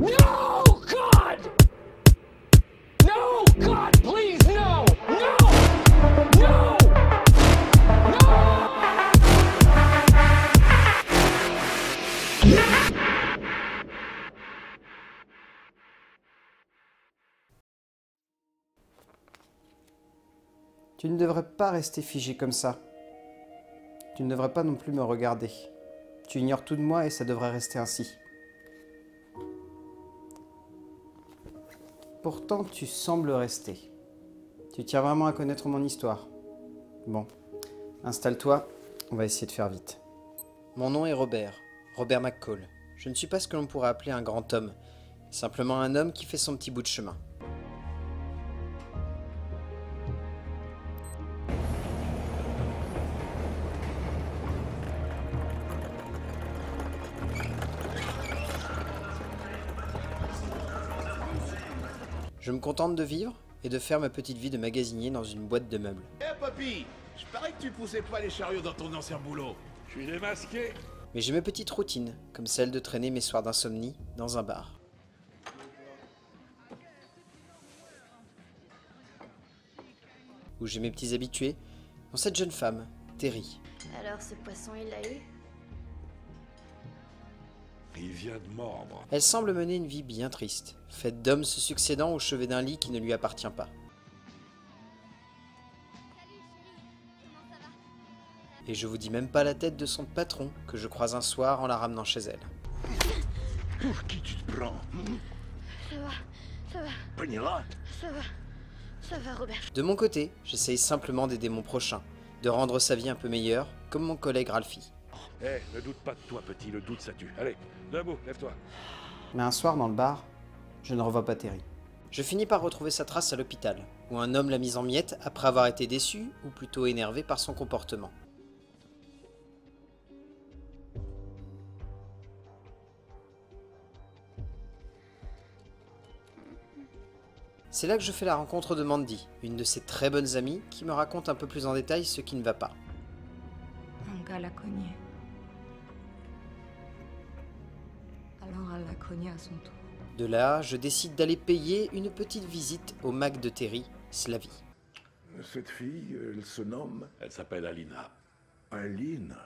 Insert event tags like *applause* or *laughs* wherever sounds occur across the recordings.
No, God! No, God, please, no! No! No! No! Tu ne devrais pas rester figé comme ça. Tu ne devrais pas non plus me regarder. Tu ignores tout de moi et ça devrait rester ainsi. Pourtant, tu sembles rester. Tu tiens vraiment à connaître mon histoire. Bon, installe-toi, on va essayer de faire vite. Mon nom est Robert, Robert McCall. Je ne suis pas ce que l'on pourrait appeler un grand homme, simplement un homme qui fait son petit bout de chemin. Je me contente de vivre et de faire ma petite vie de magasinier dans une boîte de meubles. Eh papy, je parie que tu poussais pas les chariots dans ton ancien boulot. Je suis démasqué. Mais j'ai mes petites routines, comme celle de traîner mes soirs d'insomnie dans un bar. Où j'ai mes petits habitués, dont cette jeune femme, Terry. Alors ce poisson, il l'a eu? Il vient de mordre. Elle semble mener une vie bien triste, faite d'hommes se succédant au chevet d'un lit qui ne lui appartient pas. Et je vous dis même pas la tête de son patron que je croise un soir en la ramenant chez elle. Pour qui tu te prends? Ça va, ça va, ça va. Ça va, Robert. De mon côté, j'essaye simplement d'aider mon prochain, de rendre sa vie un peu meilleure, comme mon collègue Ralphie. Eh, ne doute pas de toi, petit, le doute ça tue. Allez, debout, lève-toi. Mais un soir dans le bar, je ne revois pas Terry. Je finis par retrouver sa trace à l'hôpital, où un homme l'a mise en miettes après avoir été déçu, ou plutôt énervé par son comportement. C'est là que je fais la rencontre de Mandy, une de ses très bonnes amies, qui me raconte un peu plus en détail ce qui ne va pas. Un gars l'a cogné. À son tour. De là, je décide d'aller payer une petite visite au Mac de Terry, Slavie. Cette fille, elle se nomme Elle s'appelle Alina. Aline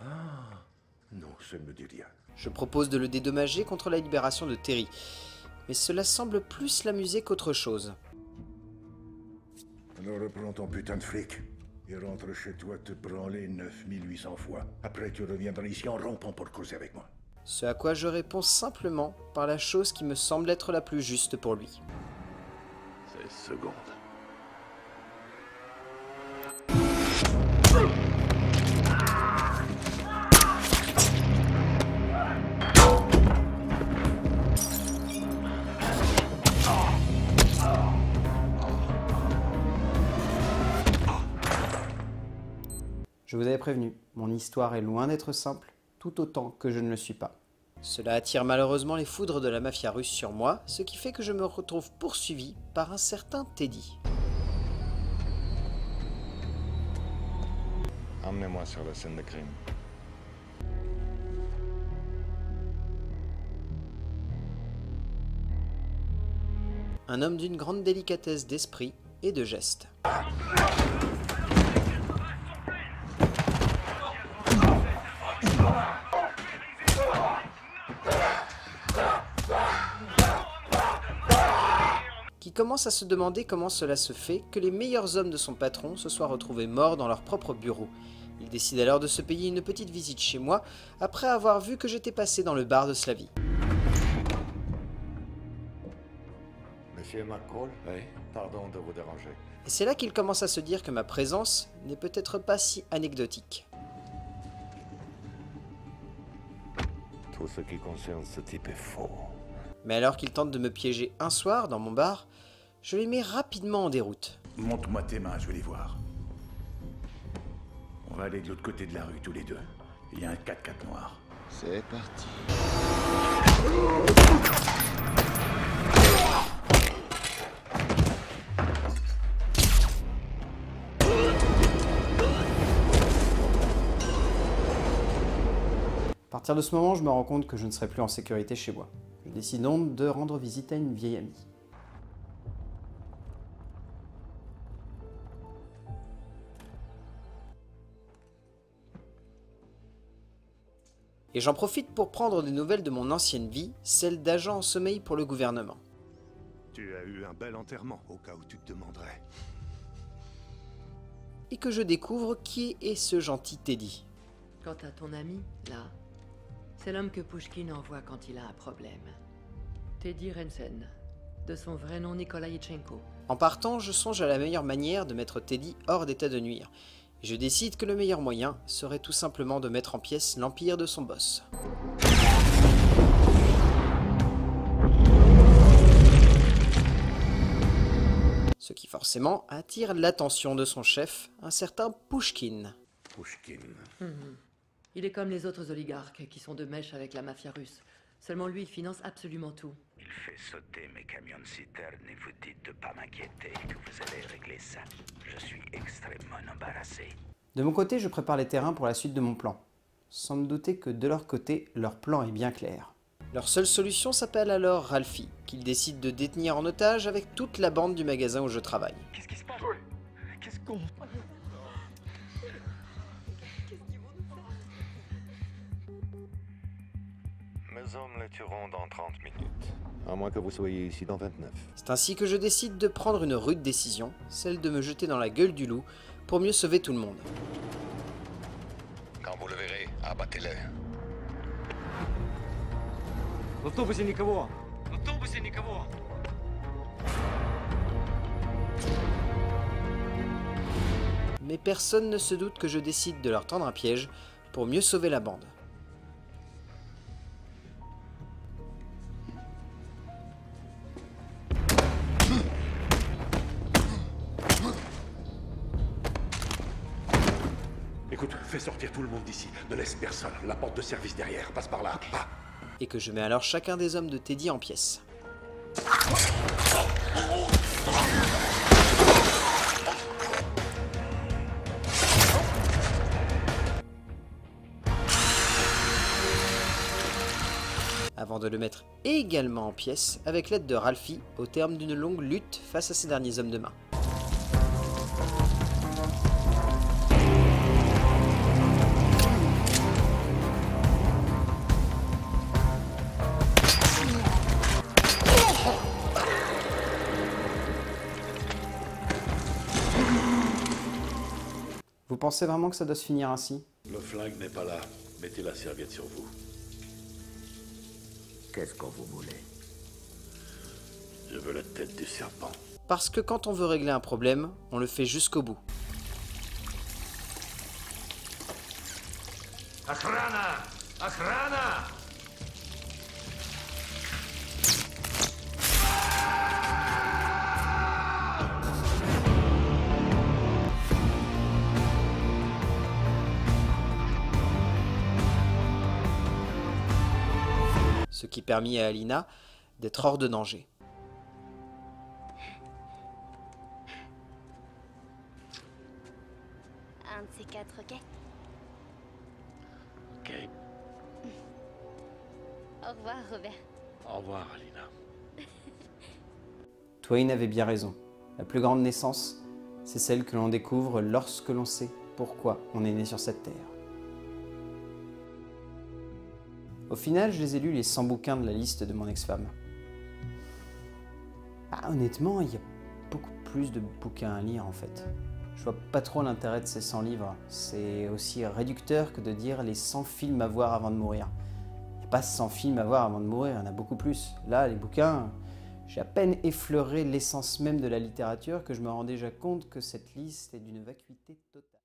Ah, non, ça ne me dit rien. Je propose de le dédommager contre la libération de Terry, mais cela semble plus l'amuser qu'autre chose. Alors reprends ton putain de fric et rentre chez toi te branler 9800 fois. Après, tu reviendras ici en rampant pour causer avec moi. Ce à quoi je réponds simplement par la chose qui me semble être la plus juste pour lui. C'est seconde. Je vous avais prévenu, mon histoire est loin d'être simple, tout autant que je ne le suis pas. Cela attire malheureusement les foudres de la mafia russe sur moi, ce qui fait que je me retrouve poursuivi par un certain Teddy. Emmenez-moi sur la scène de crime. Un homme d'une grande délicatesse d'esprit et de geste. Commence à se demander comment cela se fait que les meilleurs hommes de son patron se soient retrouvés morts dans leur propre bureau. Il décide alors de se payer une petite visite chez moi après avoir vu que j'étais passé dans le bar de Slavie. Monsieur McCall Oui Pardon de vous déranger. Et c'est là qu'il commence à se dire que ma présence n'est peut-être pas si anecdotique. Tout ce qui concerne ce type est faux. Mais alors qu'il tente de me piéger un soir dans mon bar, je les mets rapidement en déroute. Montre-moi tes mains, je veux les voir. On va aller de l'autre côté de la rue, tous les deux. Il y a un 4x4 noir. C'est parti. À partir de ce moment, je me rends compte que je ne serai plus en sécurité chez moi. Je décide donc de rendre visite à une vieille amie. Et j'en profite pour prendre des nouvelles de mon ancienne vie, celle d'agent en sommeil pour le gouvernement. Tu as eu un bel enterrement, au cas où tu te demanderais. Et que je découvre qui est ce gentil Teddy. Quant à ton ami, là, c'est l'homme que Pushkin envoie quand il a un problème. Teddy Rensen, de son vrai nom Nikolai Yitchenko. En partant, je songe à la meilleure manière de mettre Teddy hors d'état de nuire. Et je décide que le meilleur moyen serait tout simplement de mettre en pièces l'empire de son boss. Ce qui forcément attire l'attention de son chef, un certain Pushkin. Pushkin. Mhm. Il est comme les autres oligarques qui sont de mèche avec la mafia russe. Seulement lui, il finance absolument tout. Il fait sauter mes camions de citerne et vous dites de pas m'inquiéter, que vous allez régler ça. Je suis extrêmement embarrassé. De mon côté, je prépare les terrains pour la suite de mon plan. Sans me douter que de leur côté, leur plan est bien clair. Leur seule solution s'appelle alors Ralphie, qu'ils décident de détenir en otage avec toute la bande du magasin où je travaille. Qu'est-ce qui se passe? Qu'est-ce qu'on... Mes hommes les tueront dans 30 minutes. À moins que vous soyez ici dans 29. C'est ainsi que je décide de prendre une rude décision, celle de me jeter dans la gueule du loup pour mieux sauver tout le monde. Quand vous le verrez, abattez-le. Mais personne ne se doute que je décide de leur tendre un piège pour mieux sauver la bande. Écoute, fais sortir tout le monde d'ici. Ne laisse personne. La porte de service derrière. Passe par là. Ah. Et que je mets alors chacun des hommes de Teddy en pièces. Avant de le mettre également en pièces avec l'aide de Ralphie au terme d'une longue lutte face à ces derniers hommes de main. pensez vraiment que ça doit se finir ainsi Le flingue n'est pas là. Mettez la serviette sur vous. Qu'est-ce qu'on vous voulez Je veux la tête du serpent. Parce que quand on veut régler un problème, on le fait jusqu'au bout. Ce qui permit à Alina d'être hors de danger. Un de ces quatre, ok Ok. Au revoir, Robert. Au revoir, Alina. *laughs* Twain avait bien raison. La plus grande naissance, c'est celle que l'on découvre lorsque l'on sait pourquoi on est né sur cette terre. Au final, je les ai lus les 100 bouquins de la liste de mon ex-femme. Ah, honnêtement, il y a beaucoup plus de bouquins à lire en fait. Je vois pas trop l'intérêt de ces 100 livres. C'est aussi réducteur que de dire les 100 films à voir avant de mourir. Il n'y a pas 100 films à voir avant de mourir, il y en a beaucoup plus. Là, les bouquins, j'ai à peine effleuré l'essence même de la littérature que je me rends déjà compte que cette liste est d'une vacuité totale.